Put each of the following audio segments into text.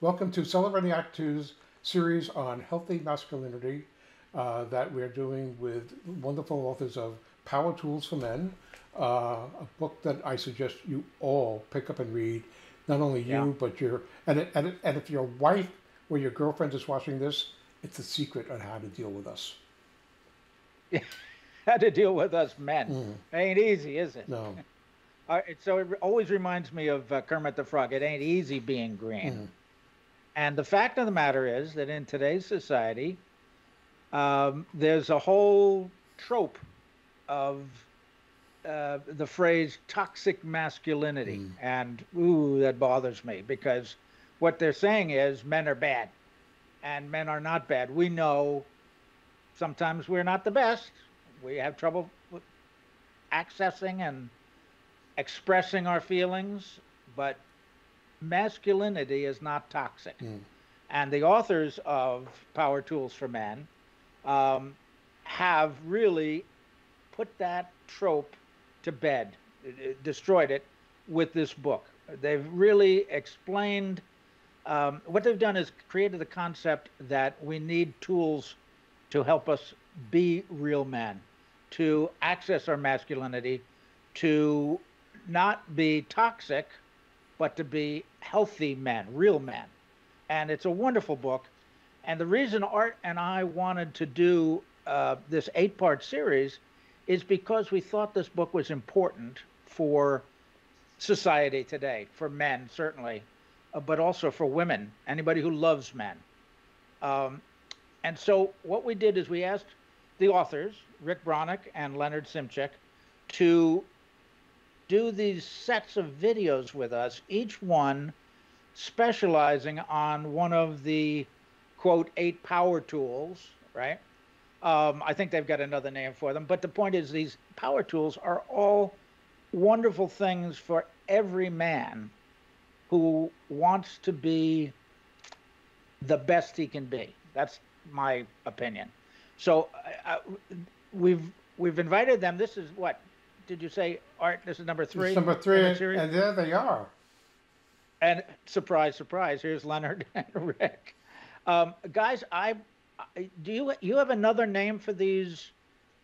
Welcome to Celebrating Act Two's series on healthy masculinity uh, that we're doing with wonderful authors of Power Tools for Men, uh, a book that I suggest you all pick up and read. Not only you, Yeah. but your and it- and it- and if your wife or your girlfriend is watching this, it's a secret on how to deal with us. How to deal with us men. Ain't easy, is it? No, Uh, it, so it always reminds me of uh, Kermit the Frog. It ain't easy being green. And the fact of the matter is that in today's society, um, there's a whole trope of uh, the phrase toxic masculinity. And ooh, that bothers me because what they're saying is men are bad and men are not bad. We know sometimes we're not the best. We have trouble accessing and expressing our feelings, but masculinity is not toxic. And the authors of Power Tools for Men um, have really put that trope to bed, uh, uh, destroyed it with this book. They've really explained um, what they've done is created the concept that we need tools to help us be real men, to access our masculinity, to not be toxic, but to be healthy men, real men. And it's a wonderful book. And the reason Art and I wanted to do uh, this eight part series is because we thought this book was important for society today, for men, certainly, uh, but also for women, anybody who loves men. Um, and so what we did is we asked the authors, Rick Broniec and Leonard Szymczak, to do these sets of videos with us, each one specializing on one of the quote eight power tools, right? Um, I think they've got another name for them, but the point is these power tools are all wonderful things for every man who wants to be the best he can be. That's my opinion. So uh, uh, we've we've invited them. This is what did you say, Art? This is number three. It's number three, the and, series? and there they are. And surprise, surprise, here's Leonard and Rick. Um, guys, I, I do you you have another name for these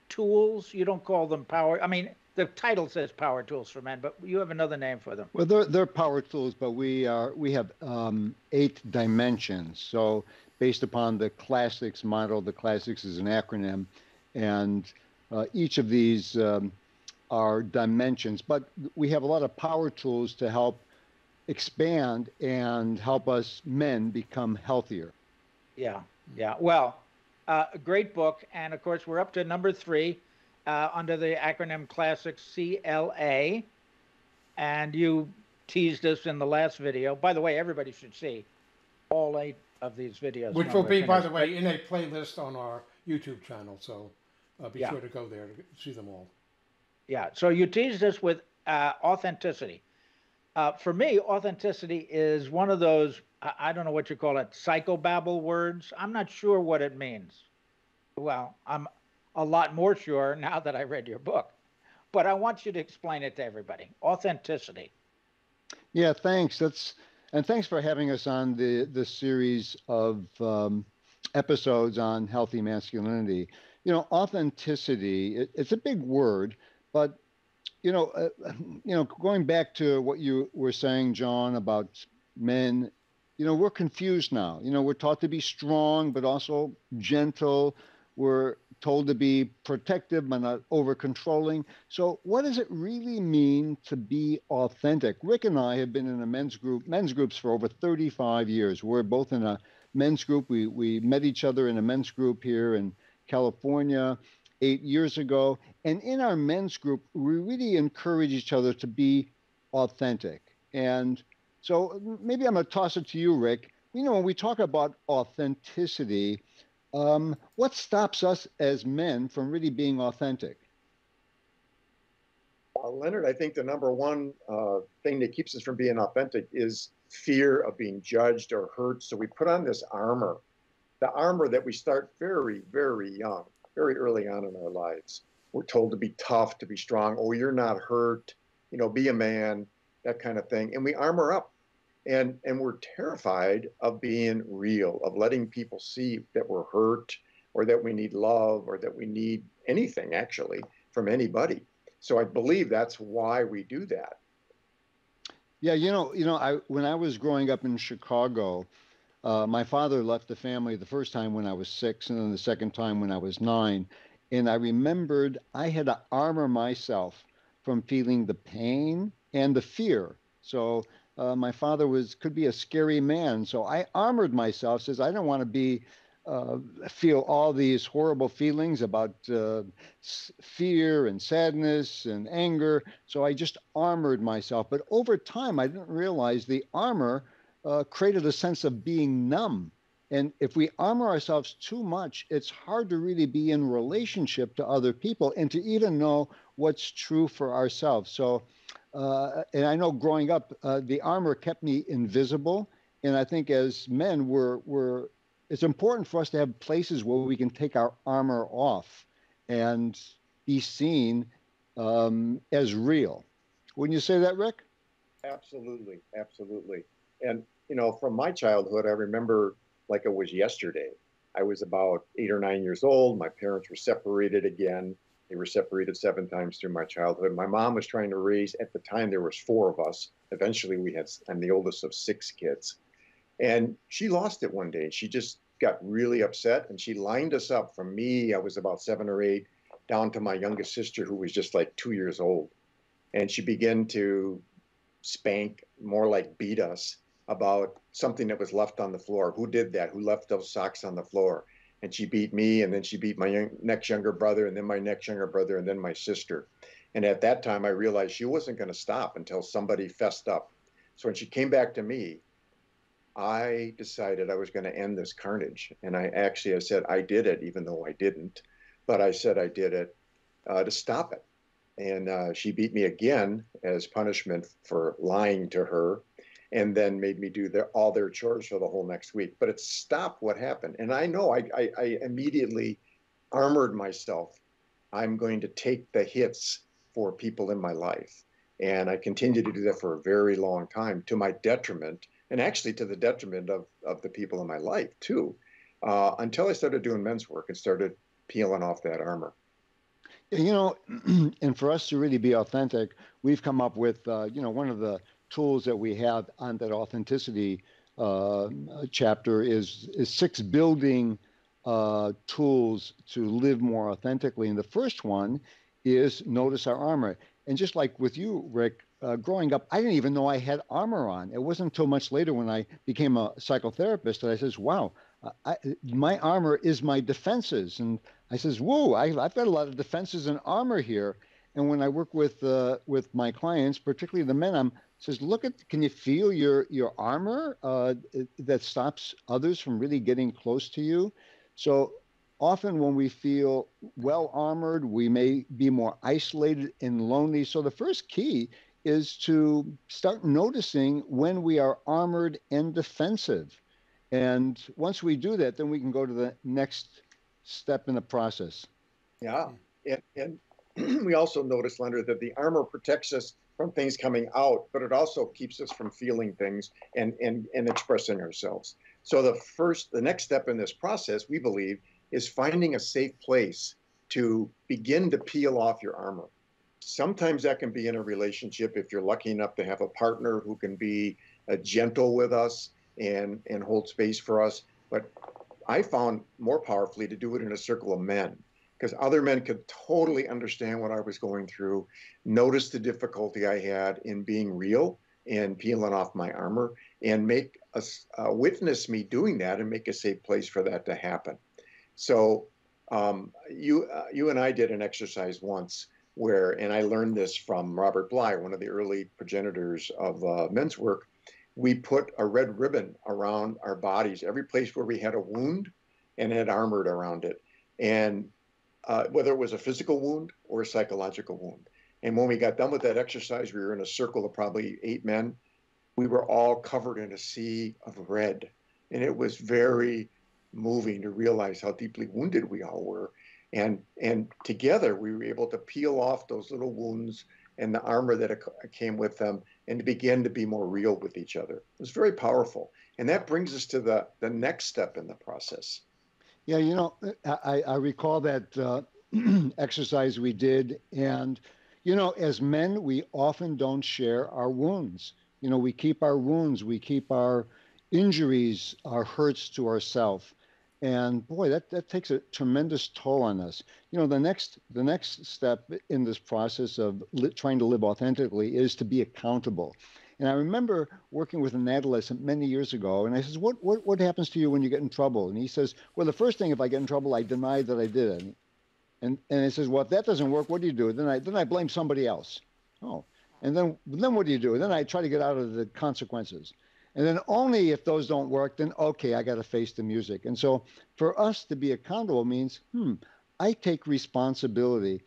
tools? You don't call them power. I mean, the title says power tools for men, but you have another name for them. Well, they're, they're power tools, but we are we have um, eight dimensions. So based upon the classics model, the classics is an acronym, and uh, each of these um, are dimensions. But we have a lot of power tools to help expand and help us men become healthier. Yeah, yeah. Well, uh, a great book, and of course we're up to number three uh, under the acronym Classic CLA, and you teased us in the last video. By the way, everybody should see all eight of these videos. Which will we're be, by the way, in a playlist on our YouTube channel. So uh, be Yeah. sure to go there to see them all. Yeah. So you teased us with uh, authenticity. Uh, for me, authenticity is one of those, I, I don't know what you call it, psychobabble words. I'm not sure what it means. Well, I'm a lot more sure now that I read your book. But I want you to explain it to everybody. Authenticity. Yeah, thanks. That's and thanks for having us on the the series of um, episodes on healthy masculinity. You know, authenticity. It, it's a big word, but you know, uh, you know, going back to what you were saying, John, about men. You know, we're confused now. You know, we're taught to be strong, but also gentle. We're told to be protective but not over controlling. So, what does it really mean to be authentic? Rick and I have been in a men's group, men's groups for over 35 years. We're both in a men's group. We we met each other in a men's group here in California eight years ago, and in our men's group, we really encourage each other to be authentic. And so, maybe I'm going to toss it to you, Rick. You know, when we talk about authenticity, um, what stops us as men from really being authentic? Leonard, I think the number one uh, thing that keeps us from being authentic is fear of being judged or hurt. So we put on this armor, the armor that we start very, very young, very early on in our lives. We're told to be tough, to be strong. Oh, you're not hurt. You know, be a man, that kind of thing. And we armor up. and and we're terrified of being real, of letting people see that we're hurt or that we need love or that we need anything actually from anybody. So I believe that's why we do that. Yeah, you know, you know, I when I was growing up in Chicago, uh, my father left the family the first time when I was six, and then the second time when I was nine. And I remembered I had to armor myself from feeling the pain and the fear. So uh, my father was could be a scary man, so I armored myself. Says I don't want to be uh, feel all these horrible feelings about uh, fear and sadness and anger. So I just armored myself. But over time, I didn't realize the armor uh, created a sense of being numb. And if we armor ourselves too much, it's hard to really be in relationship to other people and to even know what's true for ourselves. So, uh, and I know growing up, uh, the armor kept me invisible. And I think as men, we're, we're it's important for us to have places where we can take our armor off and be seen um, as real. Wouldn't you say that, Rick? Absolutely, absolutely. And you know, from my childhood, I remember like it was yesterday. I was about eight or nine years old. My parents were separated again. They were separated seven times through my childhood. My mom was trying to raise. At the time, there was four of us. Eventually, we had. I'm the oldest of six kids, and she lost it one day. She just got really upset and she lined us up from me, I was about seven or eight, down to my youngest sister, who was just like two years old. And she began to spank, more like beat us about something that was left on the floor. Who did that? Who left those socks on the floor? And she beat me, and then she beat my young, next younger brother, and then my next younger brother, and then my sister. And at that time, I realized she wasn't going to stop until somebody fessed up. So when she came back to me, I decided I was going to end this carnage. And I actually, I said I did it, even though I didn't, but I said I did it uh, to stop it. And uh, she beat me again as punishment for lying to her, and then made me do their, all their chores for the whole next week. But it stopped what happened. And I know I, I, I immediately armored myself. I'm going to take the hits for people in my life. And I continued to do that for a very long time to my detriment and actually to the detriment of, of the people in my life too, uh, until I started doing men's work and started peeling off that armor. You know, and for us to really be authentic, we've come up with, uh, you know, one of the tools that we have on that authenticity uh, chapter is is six building uh, tools to live more authentically. And the first one is notice our armor. And just like with you, Rick, uh, growing up, I didn't even know I had armor on. It wasn't until much later when I became a psychotherapist that I says, "Wow, I, my armor is my defenses." And I says, "Whoa, I, have got a lot of defenses and armor here." And when I work with uh, with my clients, particularly the men, I'm says, "Look at, can you feel your your armor uh, that stops others from really getting close to you?" So often when we feel well armored, we may be more isolated and lonely. So the first key is to start noticing when we are armored and defensive. And once we do that, then we can go to the next step in the process. Yeah. And, and we also notice, Leonard, that the armor protects us from things coming out, but it also keeps us from feeling things and, and, and expressing ourselves. So the first, the next step in this process, we believe, is finding a safe place to begin to peel off your armor. Sometimes that can be in a relationship if you're lucky enough to have a partner who can be uh, gentle with us and and hold space for us. But I found more powerfully to do it in a circle of men because other men could totally understand what I was going through, notice the difficulty I had in being real and peeling off my armor, and make a, uh, witness me doing that and make a safe place for that to happen. So um, you uh, you and I did an exercise once where, and I learned this from Robert Bly, one of the early progenitors of uh, men's work. We put a red ribbon around our bodies, every place where we had a wound, and had armored around it. And uh, whether it was a physical wound or a psychological wound. And when we got done with that exercise, we were in a circle of probably eight men. We were all covered in a sea of red. And it was very moving to realize how deeply wounded we all were and and together we were able to peel off those little wounds and the armor that came with them and to begin to be more real with each other. It was very powerful. And that brings us to the, the next step in the process. Yeah, you know, I, I recall that uh, exercise we did. And, you know, as men, we often don't share our wounds. You know, we keep our wounds, we keep our injuries, our hurts to ourselves. And boy, that, that takes a tremendous toll on us. You know, the next the next step in this process of li- trying to live authentically is to be accountable. And I remember working with an adolescent many years ago, and I says, "What what what happens to you when you get in trouble?" And he says, "Well, the first thing, if I get in trouble, I deny that I did it." And and he says, "Well, if that doesn't work, what do you do?" Then I then I blame somebody else. Oh, and then then what do you do? Then I try to get out of the consequences. And then only if those don't work, then okay, I got to face the music. And so for us to be accountable means, hmm, I take responsibility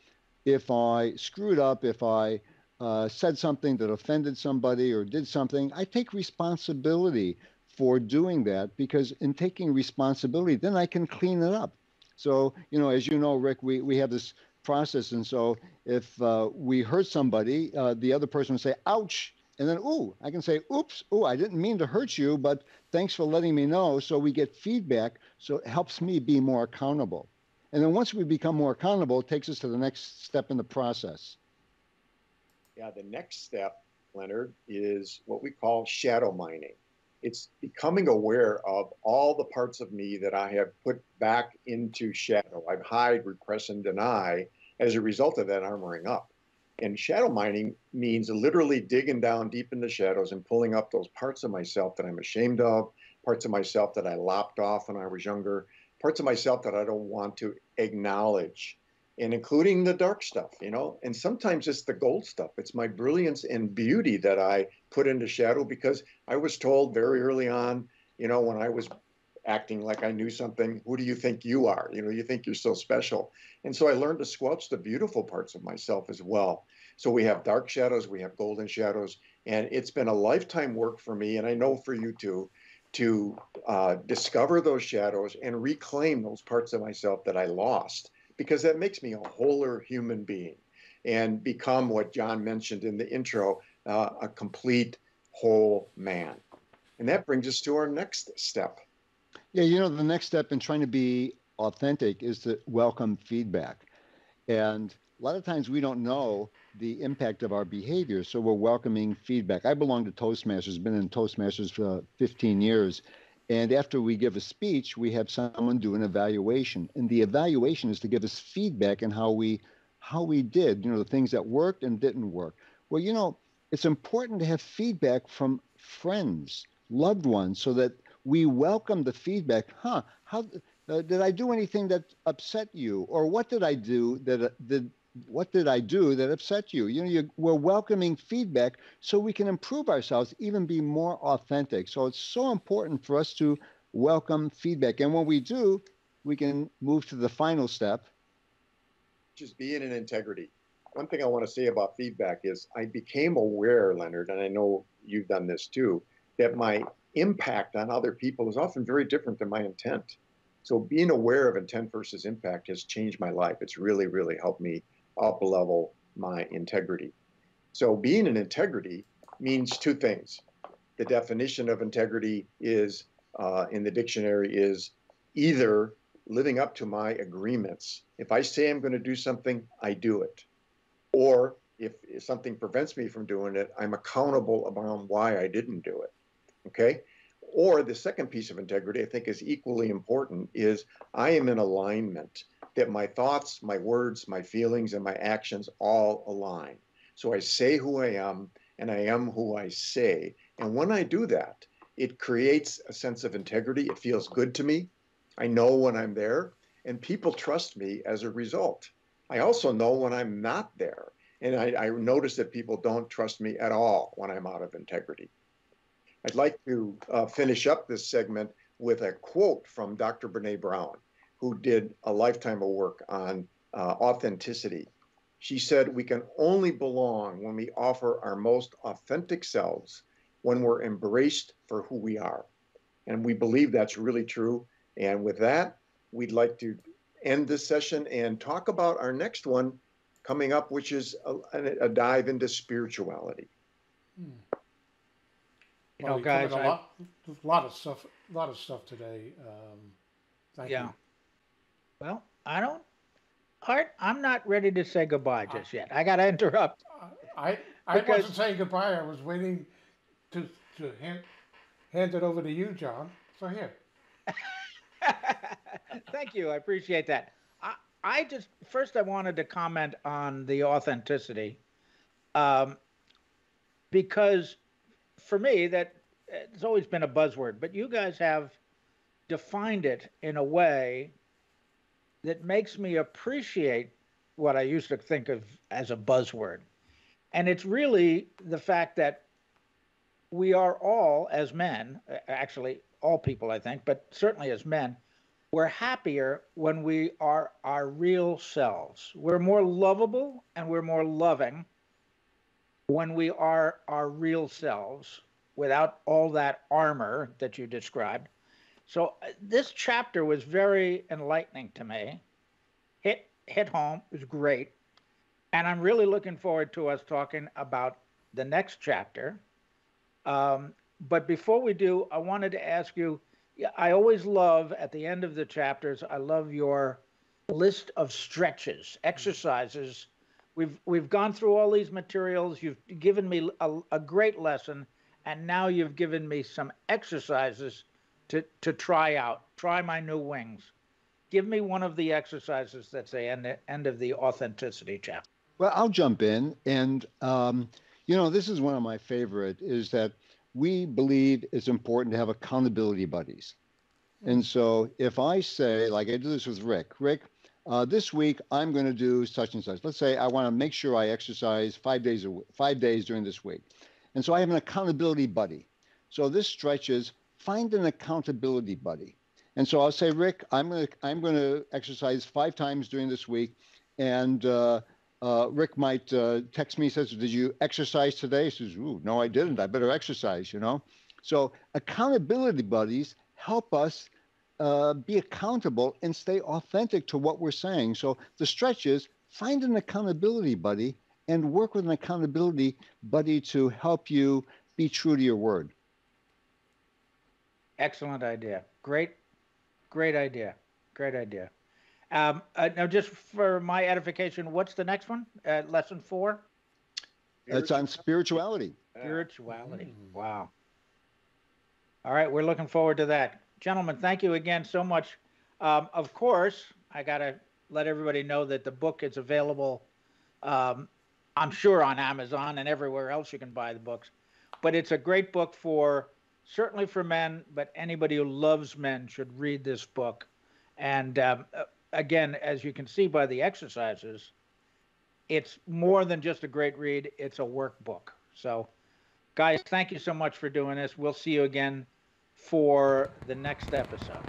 if I screwed up, if I uh, said something that offended somebody or did something, I take responsibility for doing that because in taking responsibility, then I can clean it up. So, you know, as you know, Rick, we, we have this process. And so if uh, we hurt somebody, uh, the other person would say, ouch. And then, ooh, I can say, oops, ooh, I didn't mean to hurt you, but thanks for letting me know. So we get feedback. So it helps me be more accountable. And then once we become more accountable, it takes us to the next step in the process. Yeah, the next step, Leonard, is what we call shadow mining. It's becoming aware of all the parts of me that I have put back into shadow. I've hide, repress, and deny as a result of that armoring up. And shadow mining means literally digging down deep in the shadows and pulling up those parts of myself that I'm ashamed of, parts of myself that I lopped off when I was younger, parts of myself that I don't want to acknowledge, and including the dark stuff, you know. And sometimes it's the gold stuff. It's my brilliance and beauty that I put into shadow because I was told very early on, you know, when I was acting like I knew something. Who do you think you are? You know, you think you're so special. And so I learned to squelch the beautiful parts of myself as well. So we have dark shadows, we have golden shadows, and it's been a lifetime work for me, and I know for you too, to uh, discover those shadows and reclaim those parts of myself that I lost, because that makes me a wholer human being and become what John mentioned in the intro uh, a complete whole man. And that brings us to our next step. Yeah, you know, the next step in trying to be authentic is to welcome feedback. And a lot of times we don't know the impact of our behavior, so we're welcoming feedback. I belong to Toastmasters, been in Toastmasters for 15 years. And after we give a speech, we have someone do an evaluation. And the evaluation is to give us feedback on how we how we did, you know, the things that worked and didn't work. Well, you know, it's important to have feedback from friends, loved ones, so that we welcome the feedback. Huh? How uh, did I do anything that upset you, or what did I do that uh, did what did I do that upset you? You know, you, we're welcoming feedback so we can improve ourselves, even be more authentic. So it's so important for us to welcome feedback, and when we do, we can move to the final step. Just being in integrity. One thing I want to say about feedback is I became aware, Leonard, and I know you've done this too, that my impact on other people is often very different than my intent. So being aware of intent versus impact has changed my life. It's really, really helped me up level my integrity. So being an integrity means two things. The definition of integrity is uh, in the dictionary is either living up to my agreements. If I say I'm going to do something, I do it. Or if, if something prevents me from doing it, I'm accountable about why I didn't do it. Okay. Or the second piece of integrity I think is equally important is I am in alignment that my thoughts, my words, my feelings, and my actions all align. So I say who I am and I am who I say. And when I do that, it creates a sense of integrity. It feels good to me. I know when I'm there, and people trust me as a result. I also know when I'm not there. And I, I notice that people don't trust me at all when I'm out of integrity. I'd like to uh, finish up this segment with a quote from Dr. Brene Brown, who did a lifetime of work on uh, authenticity. She said, We can only belong when we offer our most authentic selves, when we're embraced for who we are. And we believe that's really true. And with that, we'd like to end this session and talk about our next one coming up, which is a, a dive into spirituality. Hmm. You Well, know, guys, covered I- a lot, a lot of stuff, a lot of stuff today. Um, thank Yeah. you. Well, I don't. Art, I'm not ready to say goodbye just yet. I got to interrupt. I, I Because- wasn't saying goodbye. I was waiting to, to hand, hand it over to you, John. So here. Thank you. I appreciate that. I, I just first I wanted to comment on the authenticity, um, because for me that it's always been a buzzword, but you guys have defined it in a way that makes me appreciate what I used to think of as a buzzword, and it's really the fact that we are all as men, actually all people, I think, but certainly as men, we're happier when we are our real selves. We're more lovable and we're more loving when we are our real selves without all that armor that you described. So uh, this chapter was very enlightening to me. Hit hit home. It was great. And I'm really looking forward to us talking about the next chapter. Um, but before we do, I wanted to ask you I always love at the end of the chapters, I love your list of stretches, exercises. We've we've gone through all these materials. You've given me a, a great lesson, and now you've given me some exercises to to try out. Try my new wings. Give me one of the exercises that's the end end of the authenticity chapter. Well, I'll jump in, and um, you know, this is one of my favorite. Is that we believe it's important to have accountability buddies. And so if I say, like I do this with Rick, Rick, uh, this week I'm going to do such and such. Let's say I want to make sure I exercise five days a w- five days during this week, and so I have an accountability buddy. So this stretches find an accountability buddy, and so I'll say, Rick, I'm going to I'm going to exercise five times during this week, and uh, uh, Rick might uh, text me says, "Did you exercise today?" He says, "Ooh, no, I didn't. I better exercise." You know, so accountability buddies help us uh, be accountable and stay authentic to what we're saying. So the stretch is find an accountability buddy and work with an accountability buddy to help you be true to your word. Excellent idea. Great, great idea. Great idea. Um, uh, now, just for my edification, what's the next one? Uh, lesson four? It's on spirituality. Spirituality. Wow. All right, we're looking forward to that. Gentlemen, thank you again so much. Um, of course, I got to let everybody know that the book is available, um, I'm sure, on Amazon and everywhere else you can buy the books. But it's a great book for certainly for men, but anybody who loves men should read this book. And um, uh, again, as you can see by the exercises, it's more than just a great read, it's a workbook. So, guys, thank you so much for doing this. We'll see you again for the next episode.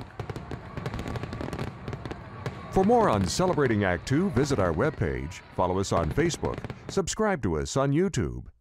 For more on Celebrating Act Two, visit our webpage, follow us on Facebook, subscribe to us on YouTube,